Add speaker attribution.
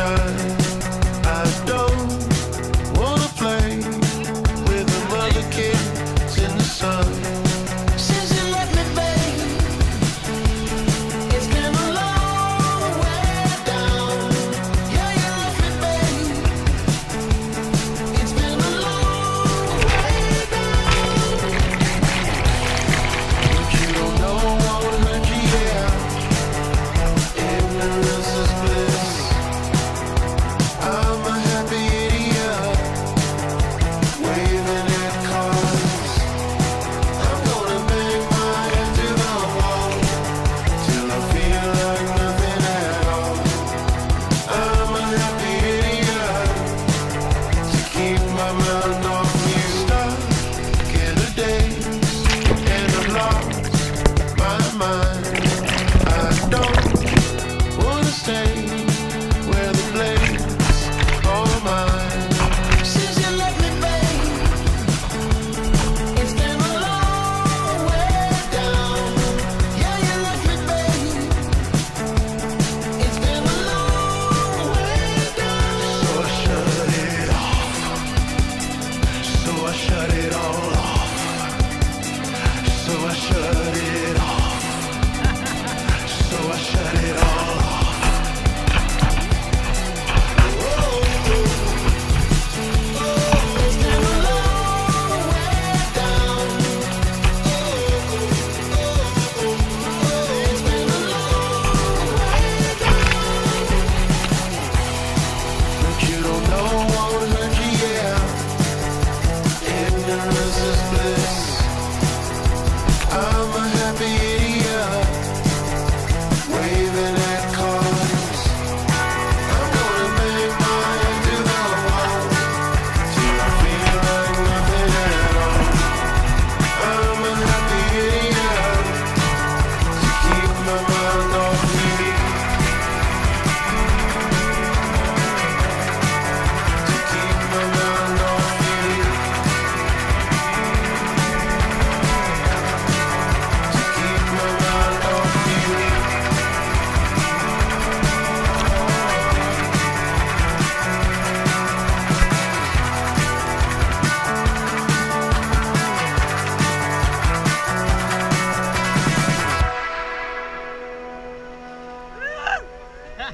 Speaker 1: shine. But